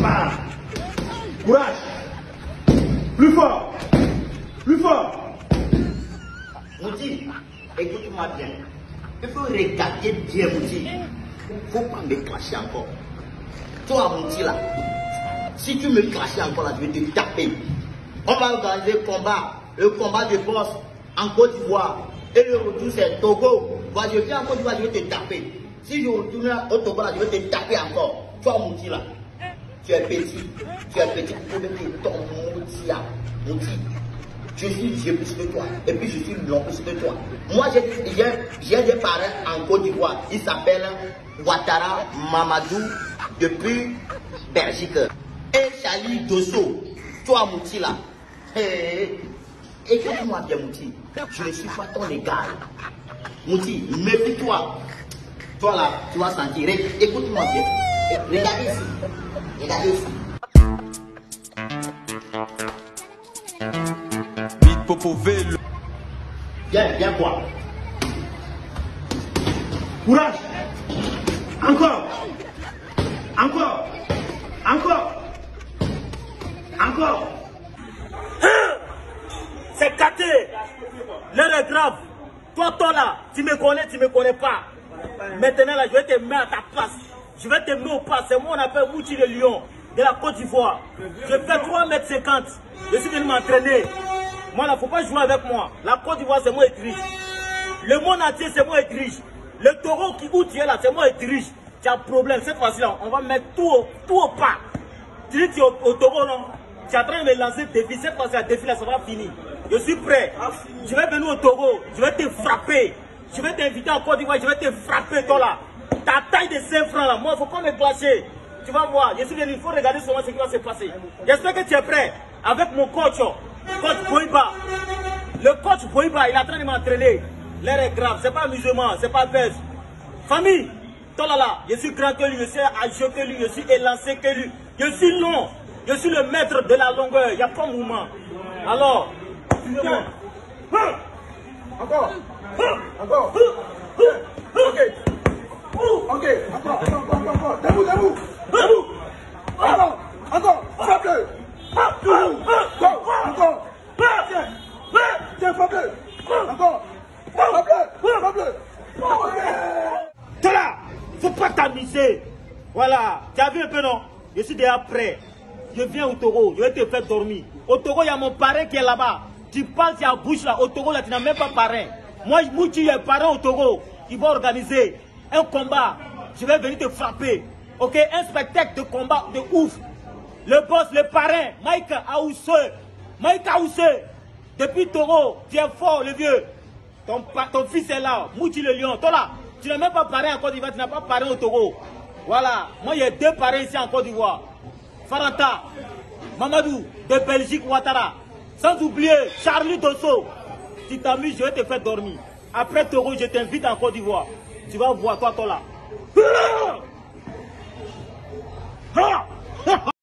Courage. Plus fort. Plus fort. Mouti, écoute-moi bien. Il faut regarder bien, Mouti. Il ne faut pas me clasher encore. Toi, Mouti, là, si tu me clashes encore, là, je vais te taper. On va organiser le combat, le combat de boss en Côte d'Ivoire. Et le retour, c'est Togo. Moi, je viens en Côte d'Ivoire, je vais te taper. Si je retourne au Togo, là, je vais te taper encore. Toi, Mouti, là, tu es petit. Tu es petit. Tu peux te ton Mouti, là. Mouti. Je suis vieux plus que toi. Et puis je suis long plus que toi. Moi, j'ai des parents en Côte d'Ivoire. Il s'appelle Ouattara Mamadou depuis Belgique. Et Charlie Dosso. Toi, Mouti, là. Écoute-moi bien, Mouti. Je ne suis pas ton égal. Mouti, méfie-toi. Toi, là, tu vas sentir. Écoute-moi bien. Regarde ici. Regarde ici. Popovelo. Viens, viens quoi Courage Encore Encore Encore Encore C'est caté L'heure est grave. Toi, toi là, tu me connais, tu me connais pas. Maintenant là, je vais te mettre à ta place. Je vais te mettre au pas. C'est moi on appelle Mouti le Lion de la Côte d'Ivoire. Je fais 3m50. Je suis venu m'entraîner. Moi là, faut pas jouer avec moi. La Côte d'Ivoire, c'est moi et riche. Le monde entier, c'est moi et riche. Le taureau qui où tu es là, c'est moi et riche. Tu as un problème. Cette fois-ci là, on va mettre tout au, tout au pas. Tu dis tu es au, au taureau, non? Tu es en train de me lancer le défi. Cette fois-ci, le défi là, ça va finir. Je suis prêt. Je vais venir au Togo. Je vais te frapper. Je vais t'inviter en Côte d'Ivoire. Je vais te frapper, toi là. Ta taille de 5 francs là. Moi, il ne faut pas me clasher. Tu vas voir. Je suis venu. Il faut regarder seulement ce qui va se passer. J'espère que tu es prêt. Avec mon coach, coach Boiba. Le coach Boiba, il est en train de m'entraîner. L'air est grave. C'est pas amusement. C'est pas bête. Famille. Toi là là. Je suis grand que lui. Je suis âgé que lui. Je suis élancé que lui. Je suis long. Je suis le maître de la longueur. Il n'y a pas de mouvement. Alors, suivez-moi. Encore Encore Ok Ok, encore, encore, encore, encore. Debout, debout Debout Encore, encore, frappe-le Toujours Encore, encore faut pas t'amuser. Voilà, tu as vu un peu non? Je suis déjà prêt. Je viens au Togo, je vais te faire dormir. Au Togo, il y a mon parrain qui est là-bas. Tu parles, tu as bouche là. Au Togo, là, tu n'as même pas parrain. Moi, Mouti, un parrain au Togo qui va organiser un combat. Je vais venir te frapper. Ok, un spectacle de combat de ouf. Le boss, le parrain, Mike Aousse. Mike Aousse. Depuis Togo, tu es fort, le vieux. Ton, fils est là, Mouti le lion. Toi là, tu n'as même pas parrain en Côte d'Ivoire, tu n'as pas parrain au Togo. Voilà, moi il y a deux parrains ici en Côte d'Ivoire. Faranta, Mamadou de Belgique, Ouattara. Sans oublier Charlie Dosso. Tu t'amuses, je vais te faire dormir. Après Togo, je t'invite en Côte d'Ivoire. Tu vas voir toi, toi là.